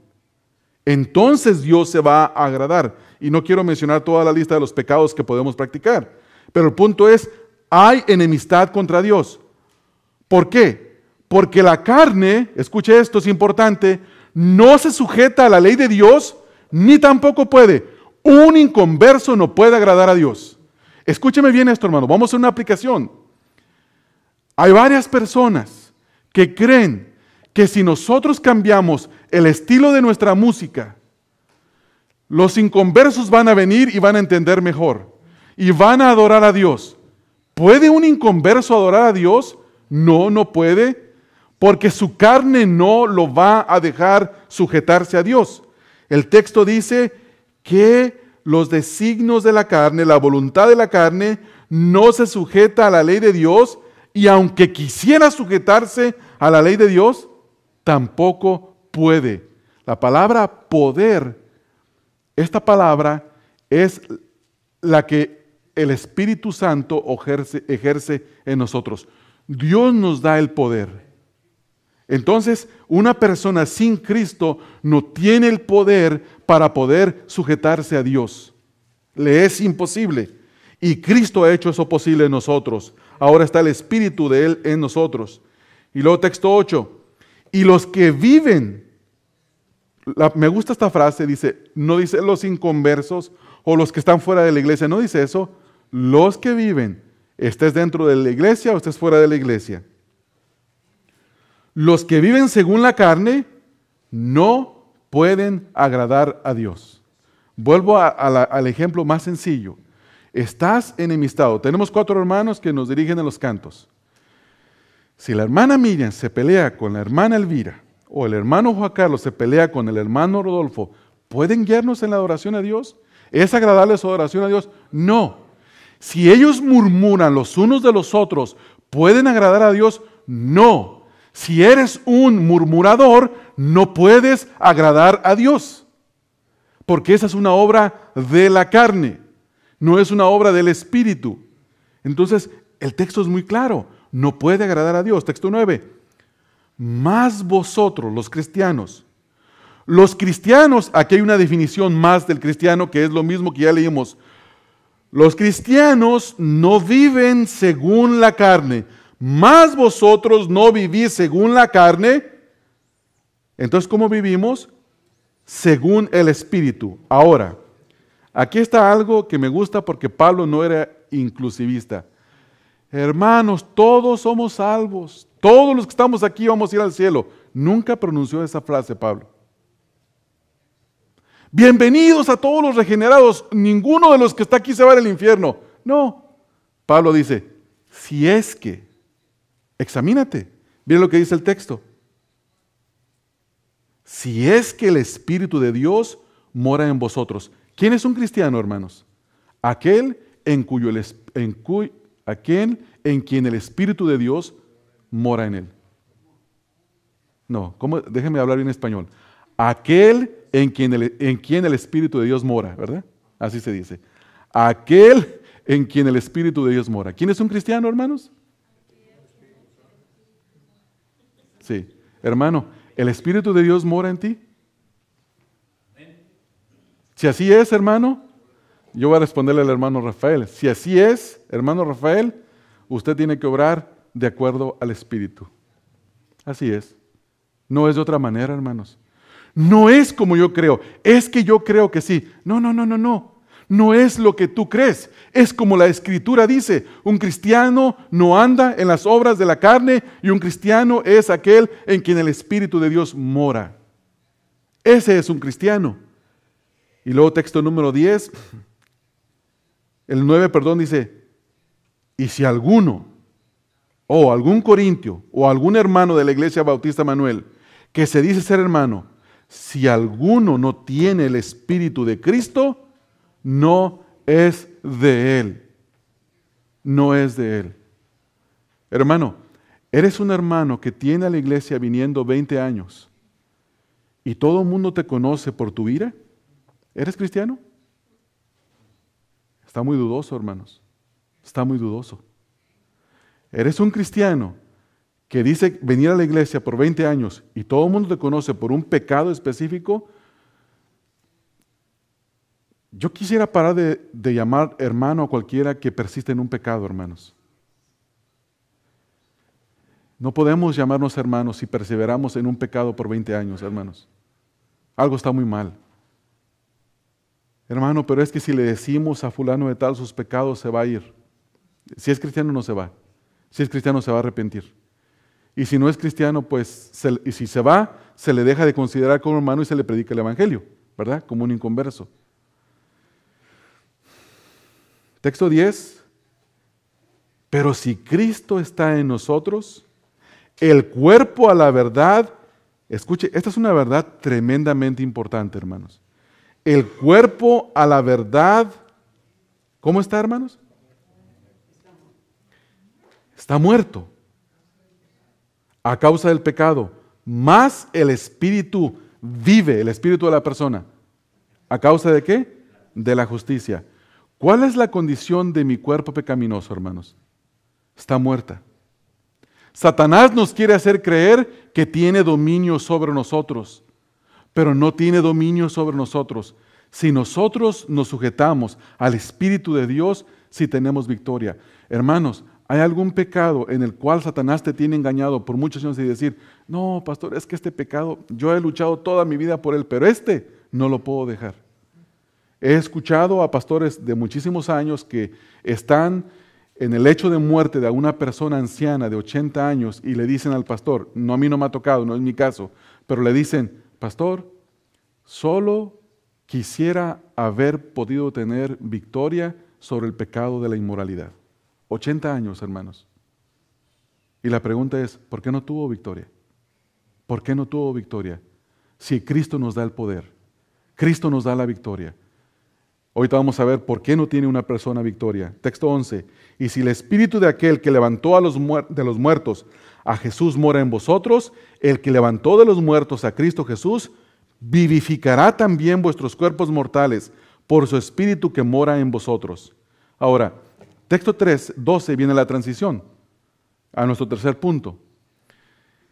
Entonces Dios se va a agradar. Y no quiero mencionar toda la lista de los pecados que podemos practicar. Pero el punto es, hay enemistad contra Dios. ¿Por qué? Porque la carne, escuche esto, es importante, no se sujeta a la ley de Dios, ni tampoco puede. Un inconverso no puede agradar a Dios. Escúcheme bien esto, hermano. Vamos a una aplicación. Hay varias personas que creen que si nosotros cambiamos el estilo de nuestra música, los inconversos van a venir y van a entender mejor y van a adorar a Dios. ¿Puede un inconverso adorar a Dios? No, no puede, porque su carne no lo va a dejar sujetarse a Dios. El texto dice que los designios de la carne, la voluntad de la carne, no se sujeta a la ley de Dios y aunque quisiera sujetarse a la ley de Dios, tampoco puede. La palabra poder, esta palabra es la que el Espíritu Santo ejerce, ejerce en nosotros. Dios nos da el poder. Entonces, una persona sin Cristo no tiene el poder para poder sujetarse a Dios. Le es imposible. Y Cristo ha hecho eso posible en nosotros. Ahora está el Espíritu de Él en nosotros. Y luego texto 8. Y los que viven, me gusta esta frase, dice, no dice los inconversos o los que están fuera de la iglesia, no dice eso. Los que viven, estés dentro de la iglesia o estés fuera de la iglesia los que viven según la carne no pueden agradar a Dios. Vuelvo al ejemplo más sencillo. Estás enemistado. Tenemos cuatro hermanos que nos dirigen en los cantos. Si la hermana Miriam se pelea con la hermana Elvira o el hermano Juan Carlos se pelea con el hermano Rodolfo, ¿pueden guiarnos en la adoración a Dios? ¿Es agradable su adoración a Dios? No. Si ellos murmuran los unos de los otros, ¿pueden agradar a Dios? No. Si eres un murmurador, no puedes agradar a Dios, porque esa es una obra de la carne, no es una obra del Espíritu. Entonces, el texto es muy claro, no puede agradar a Dios. Texto 9, más vosotros, los cristianos, los cristianos, aquí hay una definición más del cristiano que es lo mismo que ya leímos. Los cristianos no viven según la carne, más vosotros no vivís según la carne. Entonces, ¿cómo vivimos? Según el Espíritu. Ahora, aquí está algo que me gusta porque Pablo no era inclusivista. Hermanos, todos somos salvos. Todos los que estamos aquí vamos a ir al cielo. Nunca pronunció esa frase Pablo. Bienvenidos a todos los regenerados. Ninguno de los que está aquí se va al infierno. No. Pablo dice, si es que Examínate. Mira lo que dice el texto. Si es que el Espíritu de Dios mora en vosotros. ¿Quién es un cristiano, hermanos? Aquel en, cuyo, en aquel en quien el Espíritu de Dios mora en él. No, ¿cómo? déjenme hablar en español. Aquel en quien, el, en quien el Espíritu de Dios mora, ¿verdad? Así se dice. Aquel en quien el Espíritu de Dios mora. ¿Quién es un cristiano, hermanos? Hermano, ¿el Espíritu de Dios mora en ti? Si así es, hermano, yo voy a responderle al hermano Rafael. Si así es, hermano Rafael, usted tiene que obrar de acuerdo al Espíritu. Así es. No es de otra manera, hermanos. No es como yo creo. Es que yo creo que sí. No, no, no, no, no no es lo que tú crees. Es como la escritura dice, un cristiano no anda en las obras de la carne y un cristiano es aquel en quien el Espíritu de Dios mora. Ese es un cristiano. Y luego texto número 10, el 9, perdón, dice, y si alguno, o algún corintio, o algún hermano de la iglesia bautista Manuel, que se dice ser hermano, si alguno no tiene el Espíritu de Cristo, no es de Él. No es de Él. Hermano, eres un hermano que tiene a la iglesia viniendo 20 años y todo el mundo te conoce por tu vida. ¿Eres cristiano? Está muy dudoso, hermanos. Está muy dudoso. Eres un cristiano que dice venir a la iglesia por 20 años y todo el mundo te conoce por un pecado específico. Yo quisiera parar de, llamar hermano a cualquiera que persiste en un pecado, hermanos. No podemos llamarnos hermanos si perseveramos en un pecado por 20 años, hermanos. Algo está muy mal. Hermano, pero es que si le decimos a fulano de tal sus pecados, se va a ir. Si es cristiano, no se va. Si es cristiano, se va a arrepentir. Y si no es cristiano, pues, y si se va, se le deja de considerar como hermano y se le predica el Evangelio, ¿verdad? Como un inconverso. Texto 10. Pero si Cristo está en nosotros, el cuerpo a la verdad, escuche, esta es una verdad tremendamente importante, hermanos. El cuerpo a la verdad, ¿cómo está, hermanos? Está muerto a causa del pecado, más el espíritu vive, el espíritu de la persona. ¿A causa de qué? De la justicia. ¿Cuál es la condición de mi cuerpo pecaminoso, hermanos? Está muerta. Satanás nos quiere hacer creer que tiene dominio sobre nosotros, pero no tiene dominio sobre nosotros. Si nosotros nos sujetamos al Espíritu de Dios, si tenemos victoria. Hermanos, ¿hay algún pecado en el cual Satanás te tiene engañado por muchos años y decir, no, pastor, es que este pecado, yo he luchado toda mi vida por él, pero este no lo puedo dejar? He escuchado a pastores de muchísimos años que están en el hecho de muerte de una persona anciana de 80 años y le dicen al pastor, no a mí no me ha tocado, no es mi caso, pero le dicen, pastor, solo quisiera haber podido tener victoria sobre el pecado de la inmoralidad. 80 años, hermanos. Y la pregunta es, ¿por qué no tuvo victoria? ¿Por qué no tuvo victoria? Si Cristo nos da el poder, Cristo nos da la victoria. Ahorita vamos a ver por qué no tiene una persona victoria. Texto 11. Y si el espíritu de aquel que levantó a los de los muertos a Jesús mora en vosotros, el que levantó de los muertos a Cristo Jesús, vivificará también vuestros cuerpos mortales por su espíritu que mora en vosotros. Ahora, texto 3, 12 viene la transición a nuestro tercer punto.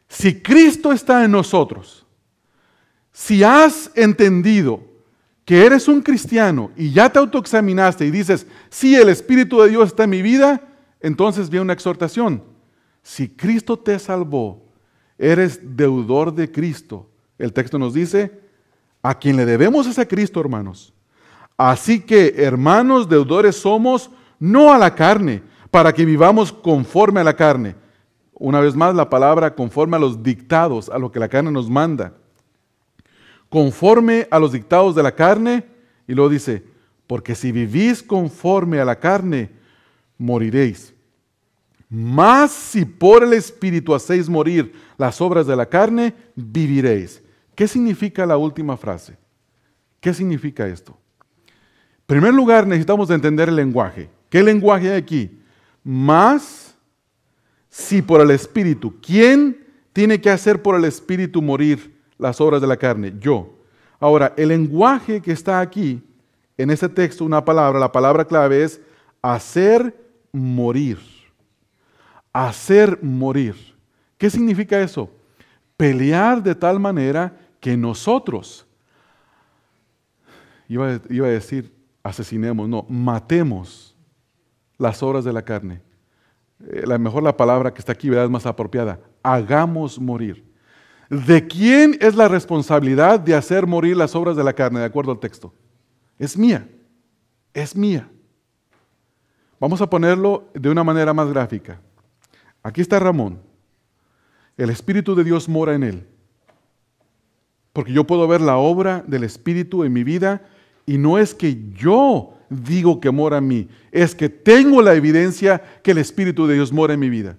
Si Cristo está en nosotros, si has entendido que eres un cristiano y ya te autoexaminaste y dices, sí, el Espíritu de Dios está en mi vida, entonces viene una exhortación. Si Cristo te salvó, eres deudor de Cristo. El texto nos dice, a quien le debemos es a Cristo, hermanos. Así que, hermanos, deudores somos, no a la carne, para que vivamos conforme a la carne. Una vez más, la palabra conforme a los dictados, a lo que la carne nos manda conforme a los dictados de la carne. Y luego dice, porque si vivís conforme a la carne, moriréis. Mas si por el Espíritu hacéis morir las obras de la carne, viviréis. ¿Qué significa la última frase? ¿Qué significa esto? En primer lugar, necesitamos entender el lenguaje. ¿Qué lenguaje hay aquí? Más si por el Espíritu. ¿Quién tiene que hacer por el Espíritu morir las obras de la carne, yo. Ahora, el lenguaje que está aquí, en este texto, una palabra, la palabra clave es hacer morir. Hacer morir. ¿Qué significa eso? Pelear de tal manera que nosotros, iba, a decir asesinemos, no, matemos las obras de la carne. Eh, la mejor la palabra que está aquí es más apropiada. Hagamos morir. ¿De quién es la responsabilidad de hacer morir las obras de la carne, de acuerdo al texto? Es mía, es mía. Vamos a ponerlo de una manera más gráfica. Aquí está Ramón. El Espíritu de Dios mora en él. Porque yo puedo ver la obra del Espíritu en mi vida Y no es que yo digo que mora en mí, es que tengo la evidencia que el Espíritu de Dios mora en mi vida.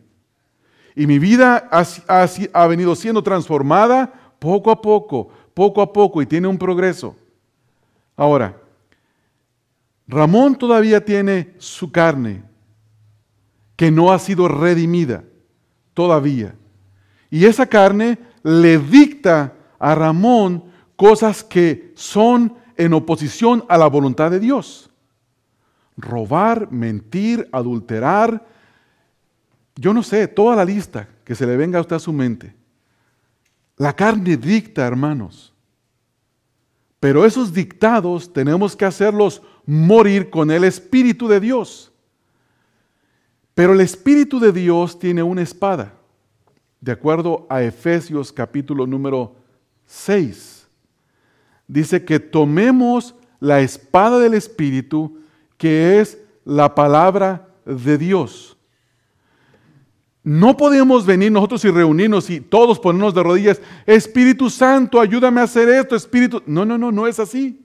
Y mi vida ha, ha venido siendo transformada poco a poco, poco a poco, y tiene un progreso. Ahora, Ramón todavía tiene su carne, que no ha sido redimida todavía. Y esa carne le dicta a Ramón cosas que son en oposición a la voluntad de Dios. Robar, mentir, adulterar, yo no sé, toda la lista que se le venga a usted a su mente. La carne dicta, hermanos. Pero esos dictados tenemos que hacerlos morir con el Espíritu de Dios. Pero el Espíritu de Dios tiene una espada, de acuerdo a Efesios capítulo número 6. Dice que tomemos la espada del Espíritu, que es la palabra de Dios. No podemos venir nosotros y reunirnos y todos ponernos de rodillas, Espíritu Santo, ayúdame a hacer esto, Espíritu. No, no, no, no es así.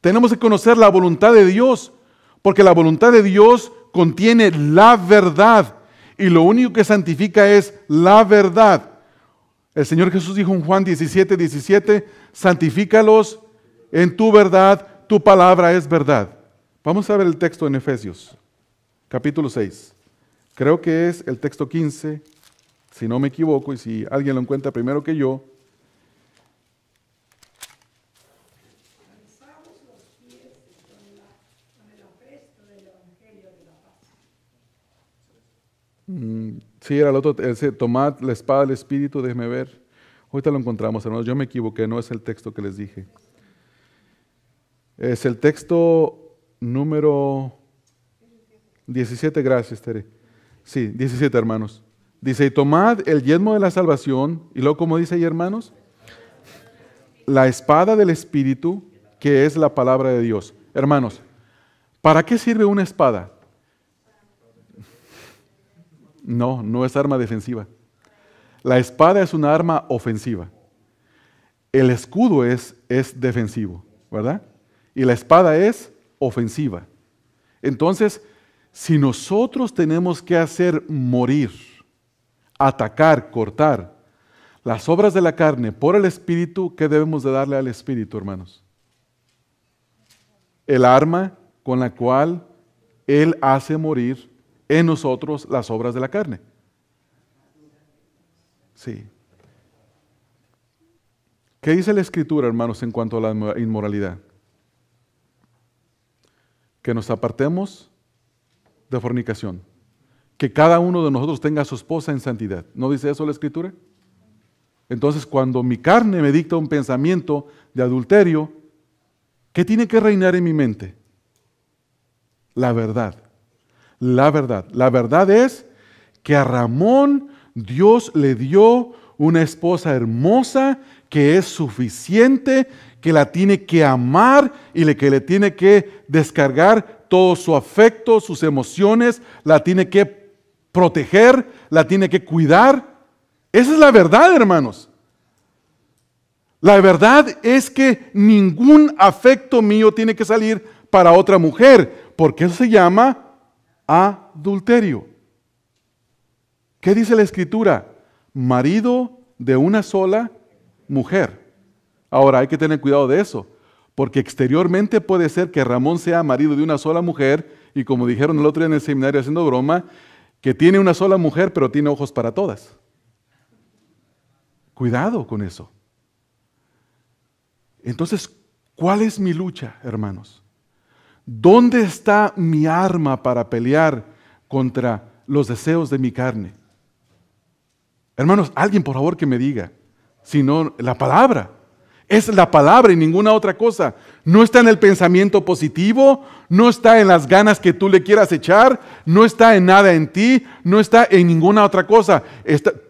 Tenemos que conocer la voluntad de Dios, porque la voluntad de Dios contiene la verdad y lo único que santifica es la verdad. El Señor Jesús dijo en Juan 17, 17, santifícalos en tu verdad, tu palabra es verdad. Vamos a ver el texto en Efesios, capítulo 6. Creo que es el texto 15, si no me equivoco, y si alguien lo encuentra primero que yo. Mm, sí, era el otro, ese, tomad la espada del Espíritu, déjeme ver. Ahorita lo encontramos, hermanos. Yo me equivoqué, no es el texto que les dije. Es el texto número 17, gracias, Tere. Sí, 17, hermanos. Dice, y tomad el yelmo de la salvación, y luego, como dice ahí, hermanos, la espada del Espíritu, que es la palabra de Dios. Hermanos, ¿para qué sirve una espada? No, no es arma defensiva. La espada es una arma ofensiva. El escudo es, es defensivo, ¿verdad? Y la espada es ofensiva. Entonces, si nosotros tenemos que hacer morir, atacar, cortar las obras de la carne por el Espíritu, ¿qué debemos de darle al Espíritu, hermanos? El arma con la cual Él hace morir en nosotros las obras de la carne. Sí. ¿Qué dice la Escritura, hermanos, en cuanto a la inmoralidad? Que nos apartemos de fornicación. Que cada uno de nosotros tenga a su esposa en santidad. ¿No dice eso la Escritura? Entonces, cuando mi carne me dicta un pensamiento de adulterio, ¿qué tiene que reinar en mi mente? La verdad la verdad. La verdad es que a Ramón Dios le dio una esposa hermosa que es suficiente, que la tiene que amar y que le tiene que descargar todo su afecto, sus emociones, la tiene que proteger, la tiene que cuidar. Esa es la verdad, hermanos. La verdad es que ningún afecto mío tiene que salir para otra mujer, porque eso se llama adulterio. ¿Qué dice la escritura? Marido de una sola mujer. Ahora hay que tener cuidado de eso, porque exteriormente puede ser que Ramón sea marido de una sola mujer y como dijeron el otro día en el seminario haciendo broma, que tiene una sola mujer pero tiene ojos para todas. Cuidado con eso. Entonces, ¿cuál es mi lucha, hermanos? ¿Dónde está mi arma para pelear contra los deseos de mi carne? Hermanos, alguien por favor que me diga, sino la palabra. Es la palabra y ninguna otra cosa. No está en el pensamiento positivo, no está en las ganas que tú le quieras echar, no está en nada en ti, no está en ninguna otra cosa.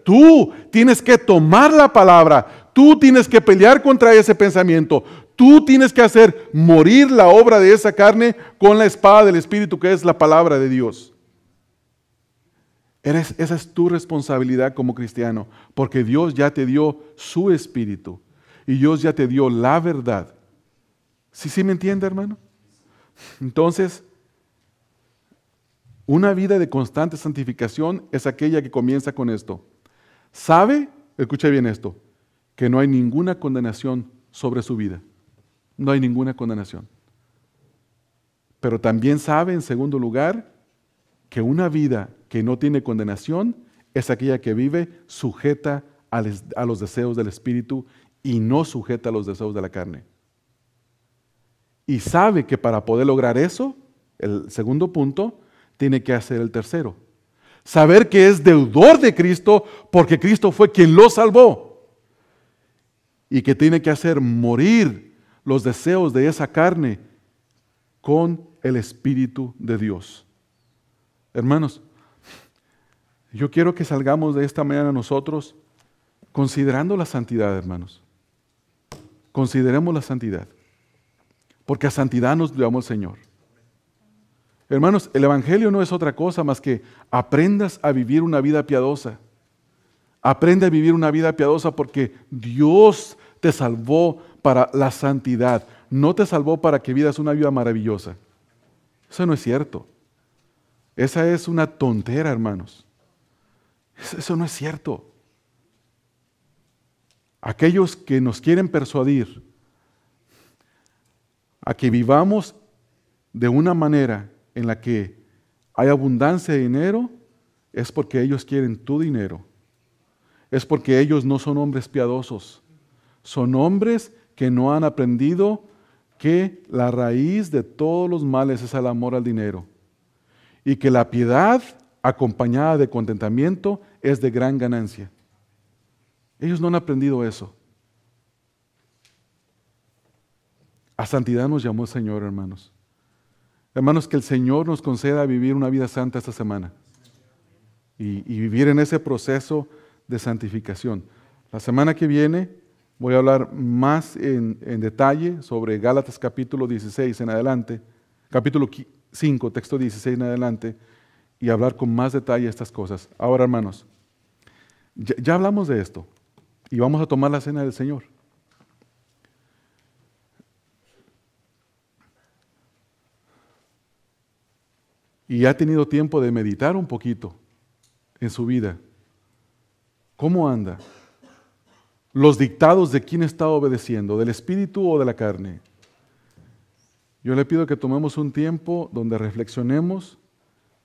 tú tienes que tomar la palabra, tú tienes que pelear contra ese pensamiento, Tú tienes que hacer morir la obra de esa carne con la espada del Espíritu, que es la palabra de Dios. Esa es tu responsabilidad como cristiano, porque Dios ya te dio su Espíritu y Dios ya te dio la verdad. ¿Sí, sí me entiende, hermano? Entonces, una vida de constante santificación es aquella que comienza con esto. Sabe, escuche bien esto, que no hay ninguna condenación sobre su vida. No hay ninguna condenación. Pero también sabe, en segundo lugar, que una vida que no tiene condenación es aquella que vive sujeta a los deseos del Espíritu y no sujeta a los deseos de la carne. Y sabe que para poder lograr eso, el segundo punto, tiene que hacer el tercero. Saber que es deudor de Cristo porque Cristo fue quien lo salvó. Y que tiene que hacer morir los deseos de esa carne con el Espíritu de Dios. Hermanos, yo quiero que salgamos de esta mañana nosotros considerando la santidad, hermanos. Consideremos la santidad. Porque a santidad nos llevó el Señor. Hermanos, el Evangelio no es otra cosa más que aprendas a vivir una vida piadosa. Aprende a vivir una vida piadosa porque Dios te salvó para la santidad. No te salvó para que vivas una vida maravillosa. Eso no es cierto. Esa es una tontera, hermanos. Eso no es cierto. Aquellos que nos quieren persuadir a que vivamos de una manera en la que hay abundancia de dinero, es porque ellos quieren tu dinero. Es porque ellos no son hombres piadosos. Son hombres que no han aprendido que la raíz de todos los males es el amor al dinero. Y que la piedad acompañada de contentamiento es de gran ganancia. Ellos no han aprendido eso. A santidad nos llamó el Señor, hermanos. Hermanos, que el Señor nos conceda vivir una vida santa esta semana y, vivir en ese proceso de santificación. La semana que viene voy a hablar más en, detalle sobre Gálatas capítulo 16 en adelante, capítulo 5, texto 16 en adelante, y hablar con más detalle estas cosas. Ahora, hermanos, ya, hablamos de esto y vamos a tomar la cena del Señor. Y ha tenido tiempo de meditar un poquito en su vida. ¿Cómo anda? Los dictados de quién está obedeciendo, del espíritu o de la carne. Yo le pido que tomemos un tiempo donde reflexionemos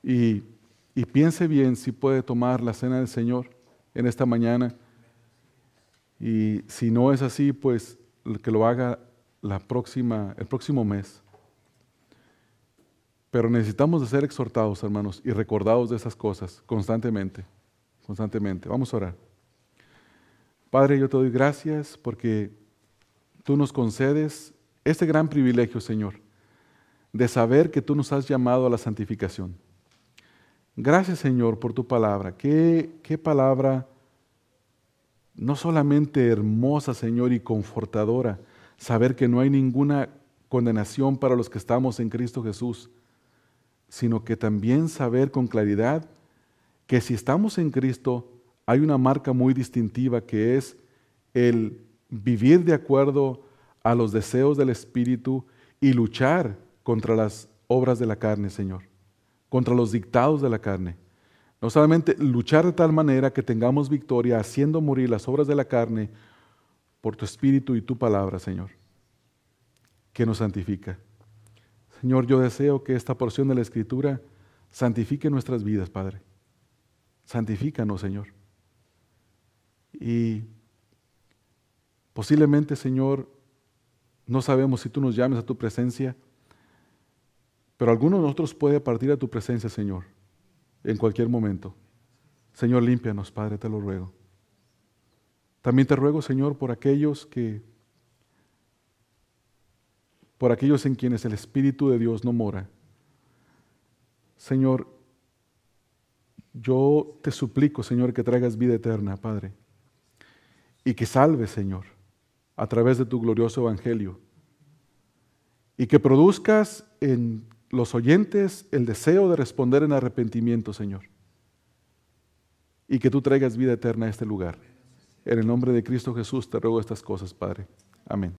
y, y piense bien si puede tomar la cena del Señor en esta mañana. Y si no es así, pues que lo haga la próxima, el próximo mes. Pero necesitamos de ser exhortados, hermanos, y recordados de esas cosas constantemente, constantemente. Vamos a orar. Padre, yo te doy gracias porque tú nos concedes este gran privilegio, Señor, de saber que tú nos has llamado a la santificación. Gracias Señor por tu palabra. Qué, qué palabra no solamente hermosa Señor y confortadora, saber que no hay ninguna condenación para los que estamos en Cristo Jesús, sino que también saber con claridad que si estamos en Cristo hay una marca muy distintiva que es el vivir de acuerdo a los deseos del Espíritu y luchar contra las obras de la carne, Señor contra los dictados de la carne. No solamente luchar de tal manera que tengamos victoria haciendo morir las obras de la carne por tu espíritu y tu palabra, Señor, que nos santifica. Señor, yo deseo que esta porción de la Escritura santifique nuestras vidas, Padre. Santifícanos, Señor. Y posiblemente, Señor, no sabemos si tú nos llames a tu presencia pero alguno de nosotros puede partir a tu presencia, Señor, en cualquier momento. Señor, límpianos, Padre, te lo ruego. También te ruego, Señor, por aquellos que, por aquellos en quienes el Espíritu de Dios no mora. Señor, yo te suplico, Señor, que traigas vida eterna, Padre, y que salves, Señor, a través de tu glorioso Evangelio, y que produzcas en los oyentes el deseo de responder en arrepentimiento, Señor. Y que tú traigas vida eterna a este lugar. En el nombre de Cristo Jesús te ruego estas cosas, Padre. Amén.